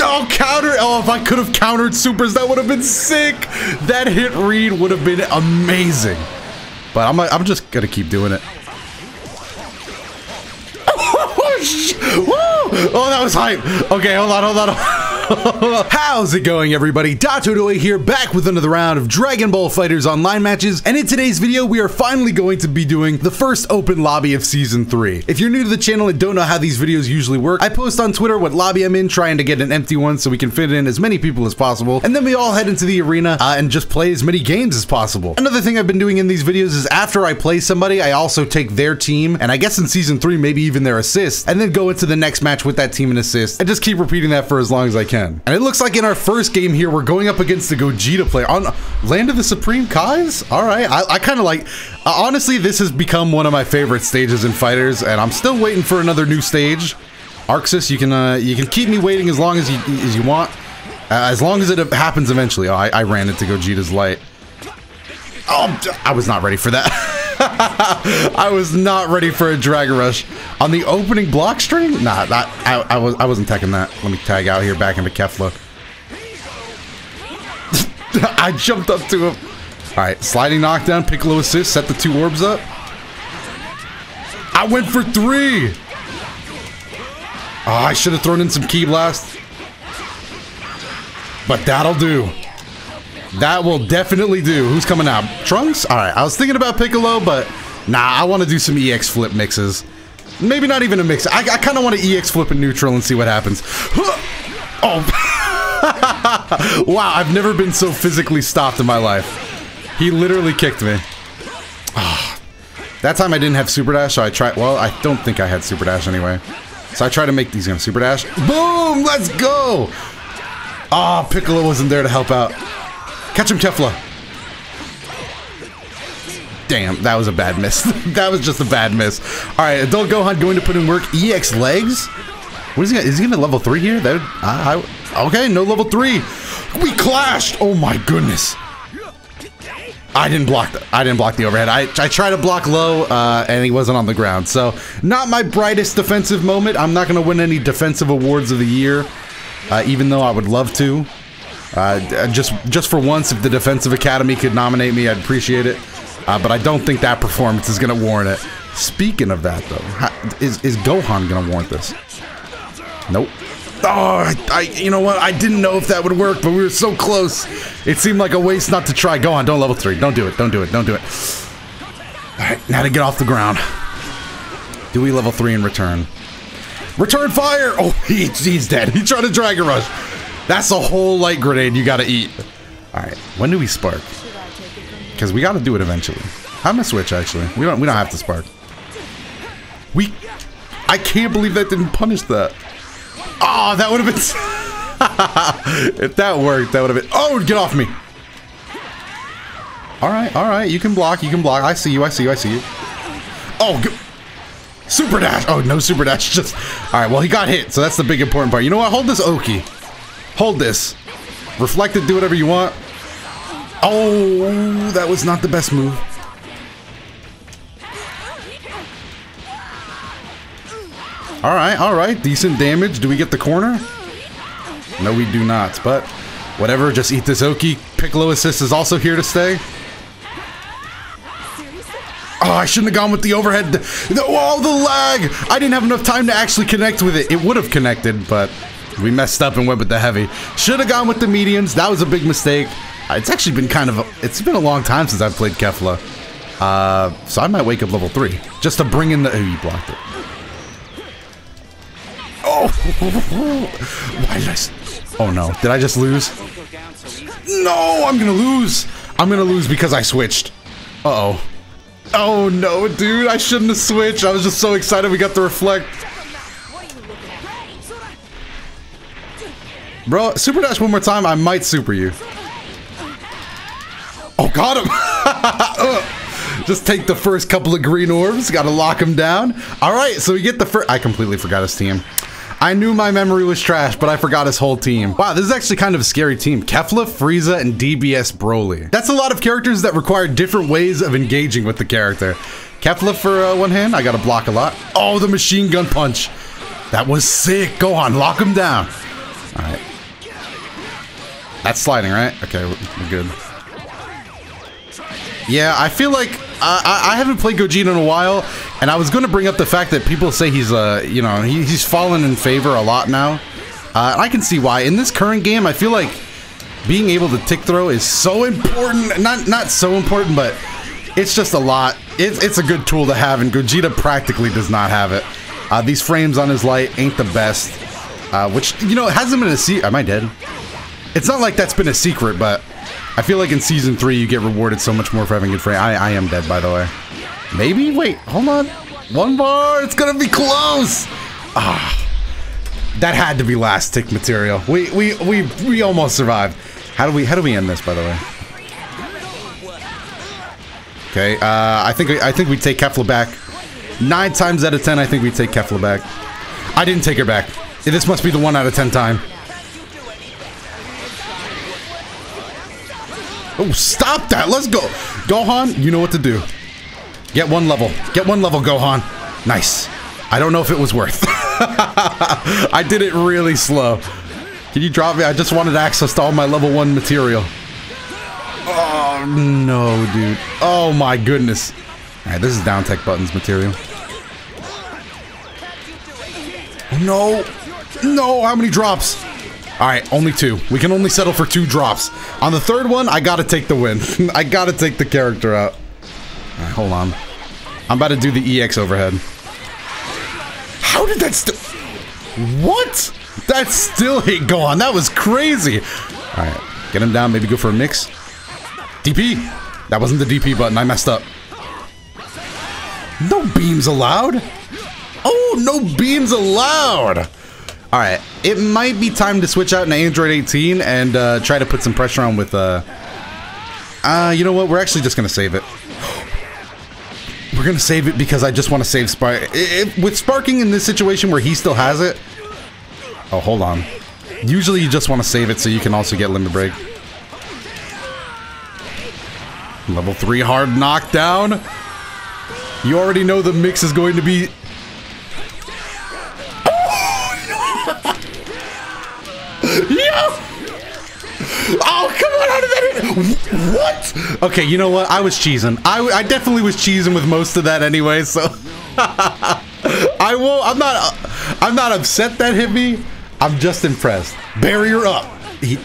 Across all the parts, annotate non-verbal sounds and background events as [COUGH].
Oh, counter! Oh, if I could have countered supers, that would have been sick. That hit read would have been amazing. But I'm, I'm just gonna keep doing it. [LAUGHS] Oh, oh, that was hype. Okay, hold on, hold on. [LAUGHS] How's it going, everybody? DotoDoya here, back with another round of Dragon Ball FighterZ Online matches, and in today's video, we are finally going to be doing the first open lobby of Season 3. If you're new to the channel and don't know how these videos usually work, I post on Twitter what lobby I'm in, trying to get an empty one so we can fit in as many people as possible, and then we all head into the arena uh, and just play as many games as possible. Another thing I've been doing in these videos is after I play somebody, I also take their team, and I guess in Season 3, maybe even their assist, and then go into the next match with that team and assist, and just keep repeating that for as long as I can can. And it looks like in our first game here, we're going up against the Gogeta player on Land of the Supreme Kais. All right, I, I kind of like. Uh, honestly, this has become one of my favorite stages in FighterZ, and I'm still waiting for another new stage. ArcSys, you can uh, you can keep me waiting as long as you as you want, uh, as long as it happens eventually. Oh, I, I ran into Gogeta's light. Oh, I was not ready for that. [LAUGHS] [LAUGHS] I was not ready for a drag rush on the opening block string. Nah, that I, I was I wasn't taking that. Let me tag out here back into Kefla. [LAUGHS] I jumped up to him. All right, sliding knockdown, Piccolo assist, set the two orbs up. I went for three. Oh, I should have thrown in some key blast. But that'll do. That will definitely do. Who's coming out? Trunks? All right. I was thinking about Piccolo, but nah, I want to do some EX flip mixes. Maybe not even a mix. I, I kind of want to EX flip in neutral and see what happens. [GASPS] Oh. [LAUGHS] wow, I've never been so physically stopped in my life. He literally kicked me. Oh. [SIGHS] That time I didn't have super dash, so I tried. Well, I don't think I had super dash anyway. So I try to make these going super dash. Boom! Let's go! Ah, oh, Piccolo wasn't there to help out. Catch him, Kefla! Damn, that was a bad miss. [LAUGHS] that was just a bad miss. All right, Adult Gohan going to put in work. EX legs? What is he? Is he going to level three here? That I, I, okay, no level three. We clashed. Oh my goodness. I didn't block the I didn't block the overhead. I, I tried to block low, uh, and he wasn't on the ground. So not my brightest defensive moment. I'm not going to win any defensive awards of the year, uh, even though I would love to. Uh, just just for once, if the Defensive Academy could nominate me, I'd appreciate it. Uh, but I don't think that performance is going to warrant it. Speaking of that, though, how, is is Gohan going to warrant this? Nope. Oh, I, I, you know what? I didn't know if that would work, but we were so close. It seemed like a waste not to try. Go on, don't level three. Don't do it. Don't do it. Don't do it. All right, now to get off the ground. Do we level three in return? Return fire! Oh, [LAUGHS] he, he's dead. He tried to Dragon Rush. That's a whole light grenade you gotta eat. Alright, when do we spark? Because we gotta do it eventually. I'm gonna switch actually. We don't we don't have to spark. We I can't believe that didn't punish that. Oh, that would have been [LAUGHS] if that worked, that would have been Oh, get off me. Alright, alright, you can block, you can block. I see you, I see you, I see you. Oh, Super dash! Oh, no super dash. [LAUGHS] Just all right. Well, he got hit, so that's the big important part. You know what? Hold this Oki. Hold this. Reflect it, do whatever you want. Oh, that was not the best move. All right, all right. Decent damage. Do we get the corner? No, we do not. But whatever, just eat this Oki. Piccolo assist is also here to stay. Oh, I shouldn't have gone with the overhead. Oh, the lag! I didn't have enough time to actually connect with it. It would have connected, but we messed up and went with the heavy. Should have gone with the mediums. That was a big mistake. It's actually been kind of, a, it's been a long time since I've played Kefla. Uh, so I might wake up level 3. Just to bring in the, oh, you blocked it. Oh! [LAUGHS] Why did I, oh no. Did I just lose? No, I'm gonna lose. I'm gonna lose because I switched. Uh-oh. Oh no, dude, I shouldn't have switched. I was just so excited we got the reflect. Bro, super dash one more time, I might super you. Oh, got him! [LAUGHS] Just take the first couple of green orbs, gotta lock him down. All right, so we get the first, I completely forgot his team. I knew my memory was trash, but I forgot his whole team. Wow, this is actually kind of a scary team. Kefla, Frieza, and DBS Broly. That's a lot of characters that require different ways of engaging with the character. Kefla for uh, one hand, I gotta block a lot. Oh, the machine gun punch. That was sick. Go on, lock him down. Alright. That's sliding, right? Okay, we're good. Yeah, I feel like I, I haven't played Gogeta in a while, and I was going to bring up the fact that people say he's, uh, you know, he, he's fallen in favor a lot now. Uh, I can see why. In this current game, I feel like being able to tick throw is so important. Not not so important, but it's just a lot. It's, it's a good tool to have, and Gogeta practically does not have it. Uh, these frames on his light ain't the best, uh, which, you know, it hasn't been a secret. Am I dead? It's not like that's been a secret, but I feel like in Season 3 you get rewarded so much more for having good frame. I, I am dead, by the way. Maybe? Wait, hold on. One bar! It's gonna be close! Ah. That had to be last tick material. We, we, we, we almost survived. How do we, how do we end this, by the way? Okay, uh, I think I think we take Kefla back. Nine times out of ten, I think we take Kefla back. I didn't take her back. This must be the one out of ten time. Oh, stop that! Let's go, Gohan. You know what to do. Get one level. Get one level, Gohan. Nice. I don't know if it was worth. [LAUGHS] I did it really slow. Can you drop me? I just wanted access to all my level one material. Oh, no, dude. Oh, my goodness. All right, this is down tech buttons material. No. No, how many drops? All right, only two. We can only settle for two drops. On the third one, I gotta take the win. [LAUGHS] I gotta take the character out. Right, hold on. I'm about to do the EX overhead. How did that still... What? That still hit Gohan. That was crazy. All right, get him down. Maybe go for a mix. DP. That wasn't the DP button. I messed up. No beams allowed. Oh, no beams allowed. All right, it might be time to switch out an Android 18 and uh, try to put some pressure on with. Uh, uh, you know what? We're actually just gonna save it. [GASPS] We're gonna save it because I just want to save Spark. With sparking in this situation where he still has it. Oh, hold on. Usually you just want to save it so you can also get limit break. Level 3 hard knockdown. You already know the mix is going to be... What? Okay, you know what? I was cheesing. I, I definitely was cheesing with most of that anyway, so... [LAUGHS] I won't... I'm not... Uh, I'm not upset that hit me. I'm just impressed. Barrier up. He...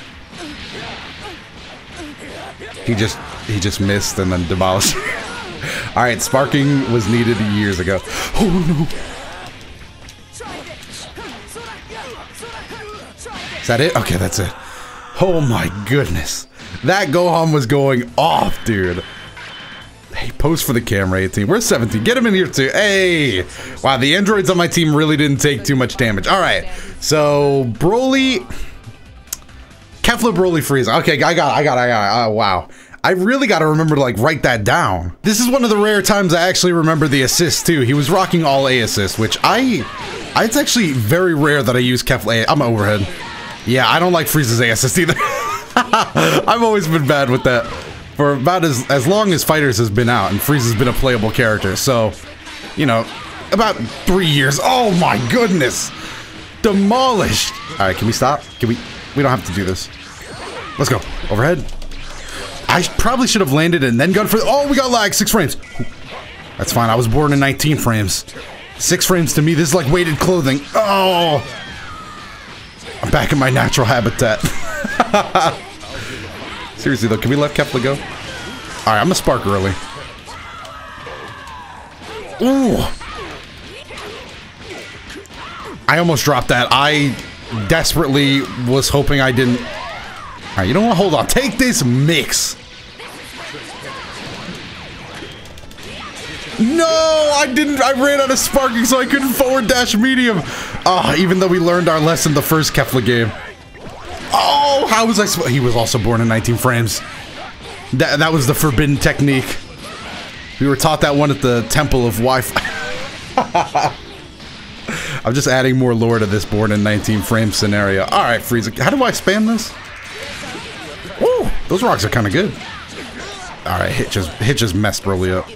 He just... He just missed and then demolished. [LAUGHS] All right, sparking was needed years ago. Oh no! Is that it? Okay, that's it. Oh my goodness. That Gohan was going off, dude. Hey, post for the camera 18. We're 17. Get him in here too. Hey! Wow, the androids on my team really didn't take too much damage. All right, so Broly... Kefla Broly Frieza. Okay, I got it, I got it, I got it. Oh, wow. I really got to remember to like write that down. This is one of the rare times I actually remember the assist too. He was rocking all A assist, which I, it's actually very rare that I use Kefla. I'm overhead. Yeah, I don't like Frieza's A assist either. [LAUGHS] [LAUGHS] I've always been bad with that for about as as long as FighterZ has been out, and Frieza's been a playable character. So, you know, about three years. Oh my goodness, demolished. All right, can we stop? Can we? We don't have to do this. Let's go overhead. I probably should have landed and then gone for. Oh, we got lag. Six frames. That's fine. I was born in 19 frames. Six frames to me. This is like weighted clothing. Oh. I'm back in my natural habitat. [LAUGHS] Seriously though, can we let Kefla go? All right, I'm gonna spark early. Ooh. I almost dropped that. I desperately was hoping I didn't. All right, you know what? Hold on. Take this mix. No, I didn't. I ran out of sparking, so I couldn't forward dash medium. Ah, oh, even though we learned our lesson the first Kefla game. Oh, how was I? He was also born in 19 frames. That that was the forbidden technique. We were taught that one at the Temple of Wi-Fi. [LAUGHS] I'm just adding more lore to this born in 19 frame scenario. All right, Frieza. How do I spam this? Woo! Those rocks are kind of good. All right, hit just hit just messed Broly up.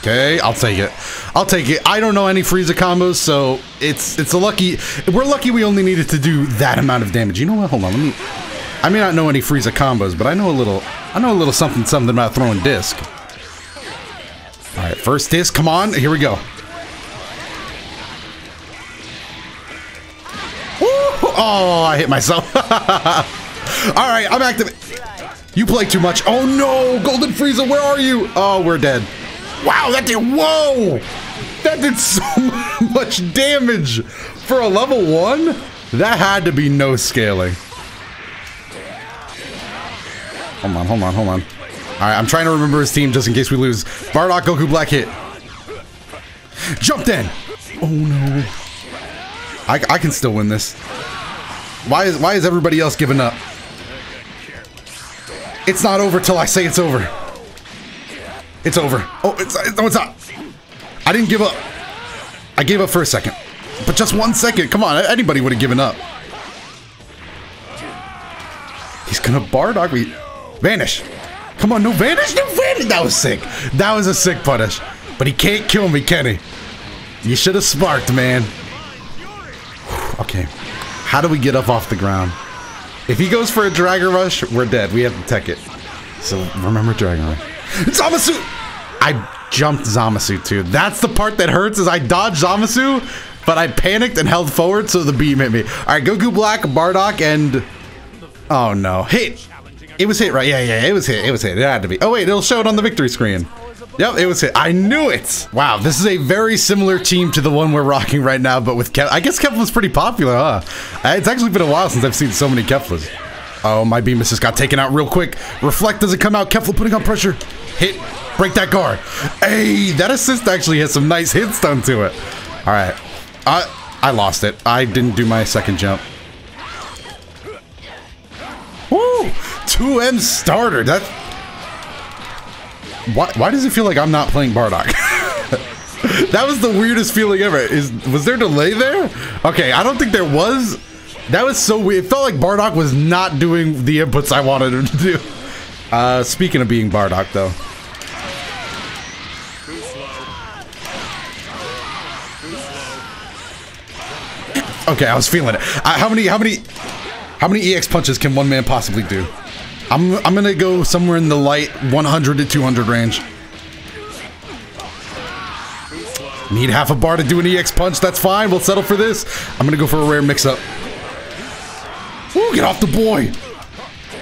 Okay, I'll take it. I'll take it. I don't know any Frieza combos, so it's it's a lucky. We're lucky we only needed to do that amount of damage. You know what? Hold on. Let me. I may not know any Frieza combos, but I know a little. I know a little something something about throwing disc. All right, first disc. Come on. Here we go. Oh, I hit myself. [LAUGHS] All right, I'm active. You play too much. Oh no, Golden Frieza, where are you? Oh, we're dead. Wow, that did, whoa! That did [LAUGHS] so much damage for a level one? That had to be no scaling. Hold on, hold on, hold on. All right, I'm trying to remember his team just in case we lose. Bardock, Goku, Black Hit. Jumped in. Oh no. I, I can still win this. Why is why is everybody else giving up? It's not over till I say it's over. It's over. Oh, it's no, it's not. I didn't give up. I gave up for a second, but just one second. Come on, anybody would have given up. He's gonna Bardock me. Vanish. Come on, no vanish, no vanish. That was sick. That was a sick punish. But he can't kill me, can he? You should have sparked, man. Okay. How do we get up off the ground? If he goes for a Dragon Rush, we're dead. We have to tech it. So remember Dragon Rush. Zamasu! I jumped Zamasu too. That's the part that hurts is I dodged Zamasu, but I panicked and held forward so the beam hit me. Alright, Goku Black, Bardock, and... Oh no. Hit! It was hit, right? Yeah, yeah, it was hit. It was hit. It had to be. Oh wait, it'll show it on the victory screen. Yep, it was hit. I knew it. Wow, this is a very similar team to the one we're rocking right now, but with Kev. I guess Kefla's pretty popular, huh? Uh, it's actually been a while since I've seen so many Keflas. Oh, my beam just got taken out real quick. Reflect doesn't come out. Kefla putting on pressure. Hit. Break that guard. Hey, that assist actually has some nice hits done to it. All right. I I lost it. I didn't do my second jump. Woo! 2M starter. That why, why does it feel like I'm not playing Bardock? [LAUGHS] that was the weirdest feeling ever. Is was there delay there? Okay, I don't think there was. That was so weird. It felt like Bardock was not doing the inputs I wanted him to do. Uh, speaking of being Bardock, though. Okay, I was feeling it. Uh, how many, how many, how many EX punches can one man possibly do? I'm, I'm gonna go somewhere in the light 100 to 200 range. Need half a bar to do an EX punch, that's fine, we'll settle for this. I'm gonna go for a rare mix-up. Get off the boy!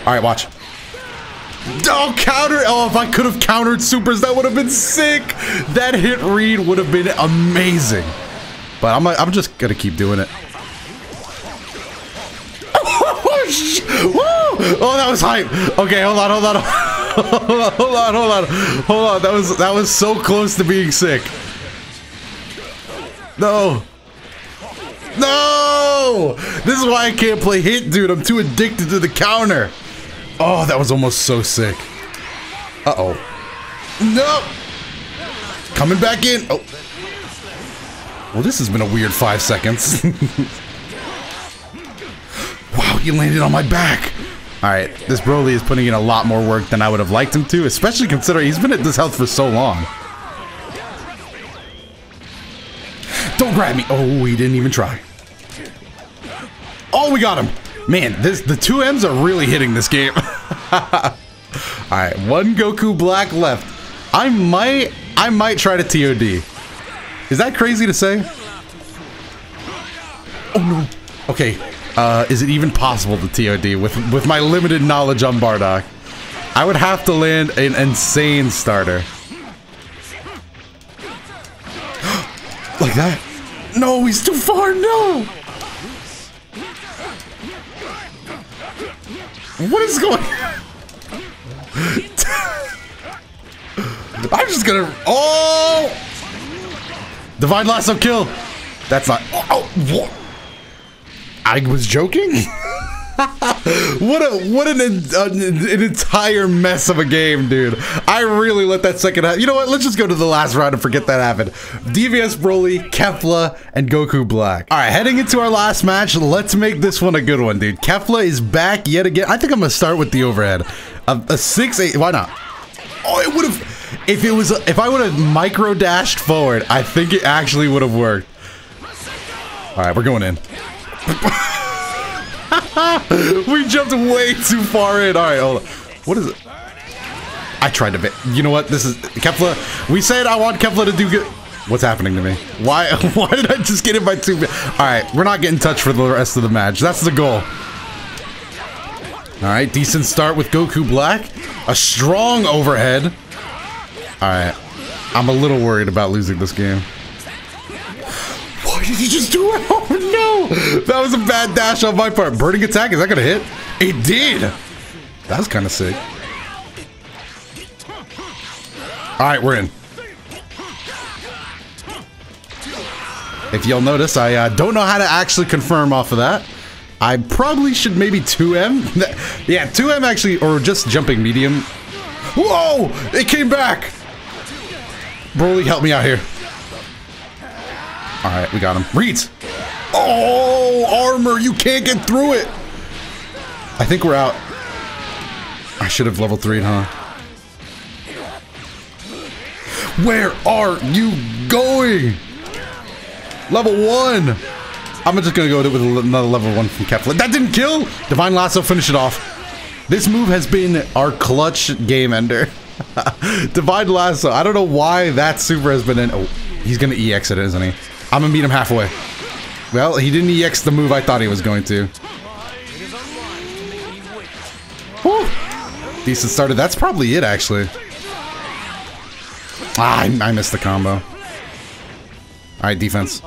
Alright, watch. Oh, counter! Oh, if I could have countered supers, that would have been sick! That hit read would have been amazing. But I'm, I'm just gonna keep doing it. [LAUGHS] Oh, that was hype. Okay, hold on, hold on, [LAUGHS] hold on, hold on, hold on. That was that was so close to being sick. No. No! Oh, this is why I can't play hit, dude. I'm too addicted to the counter. Oh, that was almost so sick. Uh-oh. No! Coming back in. Oh. Well, this has been a weird five seconds. [LAUGHS] wow, he landed on my back. All right, this Broly is putting in a lot more work than I would have liked him to, especially considering he's been at this health for so long. Don't grab me. Oh, he didn't even try. Oh, we got him. Man, this the two M's are really hitting this game. [LAUGHS] All right, one Goku Black left. I might, I might try to TOD. Is that crazy to say? Oh no. Okay, uh, is it even possible to TOD with with my limited knowledge on Bardock? I would have to land an insane starter. [GASPS] like that? No, he's too far. No. What is going? I'm just gonna. Oh! Divine lasso kill. That's not. Oh, oh? I was joking. [LAUGHS] [LAUGHS] what a what an, an, uh, an entire mess of a game, dude. I really let that second half. You know what? Let's just go to the last round and forget that happened. DBS Broly, Kefla, and Goku Black. All right, heading into our last match. Let's make this one a good one, dude. Kefla is back yet again. I think I'm gonna start with the overhead. A, a six eight. Why not? Oh, it would have. If it was, if I would have micro dashed forward, I think it actually would have worked. All right, we're going in. [LAUGHS] [LAUGHS] we jumped way too far in. All right, hold on. What is it? I tried to. Bit you know what? This is Kefla. We said I want Kefla to do good. What's happening to me? Why? [LAUGHS] Why did I just get hit by two? All right, we're not getting touched for the rest of the match. That's the goal. All right, decent start with Goku Black. A strong overhead. All right, I'm a little worried about losing this game. Did [LAUGHS] you just do it? [LAUGHS] Oh no! That was a bad dash on my part. Burning attack, is that gonna hit? It did! That was kind of sick. Alright, we're in. If you'll notice, I uh, don't know how to actually confirm off of that. I probably should maybe 2M? [LAUGHS] yeah, 2M actually, or just jumping medium. Whoa! It came back! Broly, help me out here. Alright, we got him. Reads! Oh, armor! You can't get through it! I think we're out. I should have level 3 huh? Where are you going? Level 1! I'm just gonna go with another level 1 from Kefla. That didn't kill! Divine Lasso, finish it off. This move has been our clutch game ender. [LAUGHS] Divine Lasso. I don't know why that super has been in. Oh, he's gonna EX it, isn't he? I'm gonna meet him halfway. Well, he didn't EX the move I thought he was going to. Decent started. That's probably it, actually. Ah, I, I missed the combo. Alright, defense.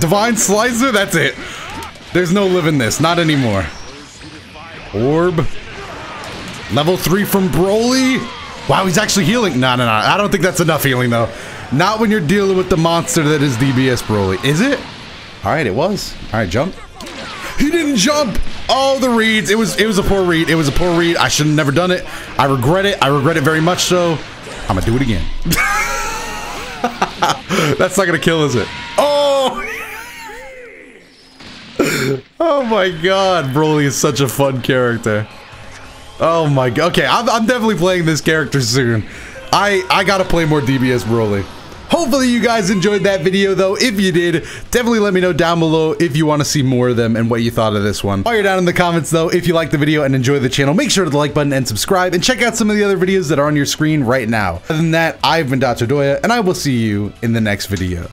Divine Slicer, that's it. There's no living this, not anymore. Orb. Level 3 from Broly. Wow, he's actually healing. No, no, no. I don't think that's enough healing, though. Not when you're dealing with the monster that is DBS Broly. Is it? All right, it was. All right, jump. He didn't jump. Oh, the reads. It was it was a poor read. It was a poor read. I should have never done it. I regret it. I regret it very much so. I'm gonna do it again. [LAUGHS] That's not gonna kill, is it? Oh! [LAUGHS] oh my god, Broly is such a fun character. Oh my god. Okay, I'm, I'm definitely playing this character soon. I, I gotta play more DBS Broly. Hopefully you guys enjoyed that video though. If you did, definitely let me know down below if you want to see more of them and what you thought of this one. While you're down in the comments though, if you like the video and enjoy the channel, make sure to the like button and subscribe and check out some of the other videos that are on your screen right now. Other than that, I've been DotoDoya and I will see you in the next video.